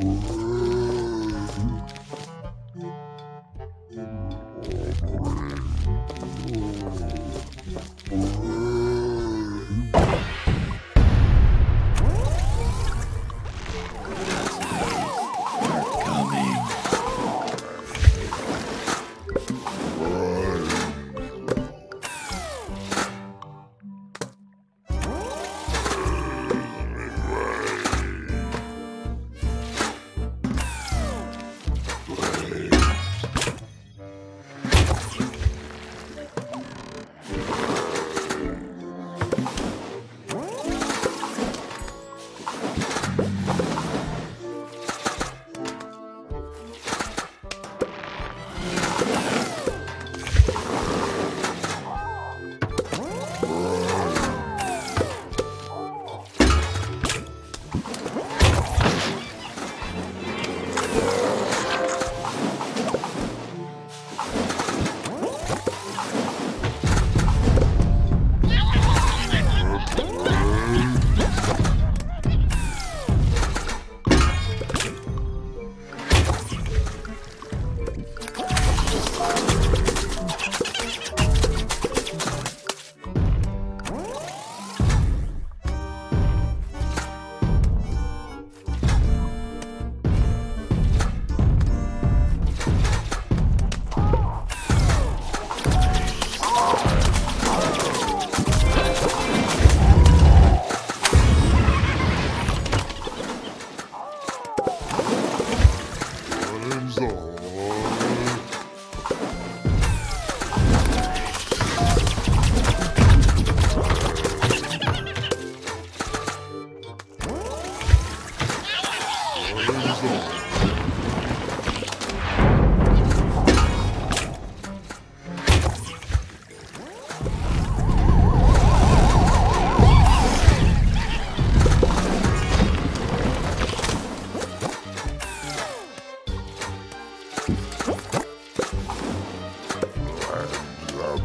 嗯。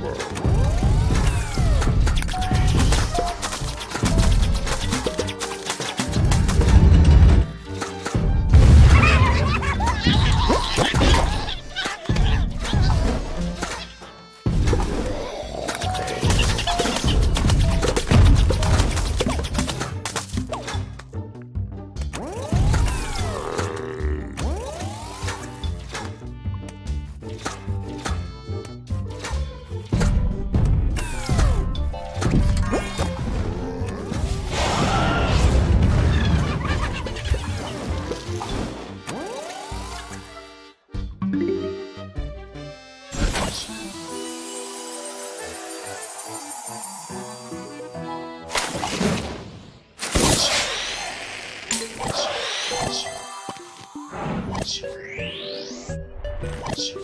world. Thank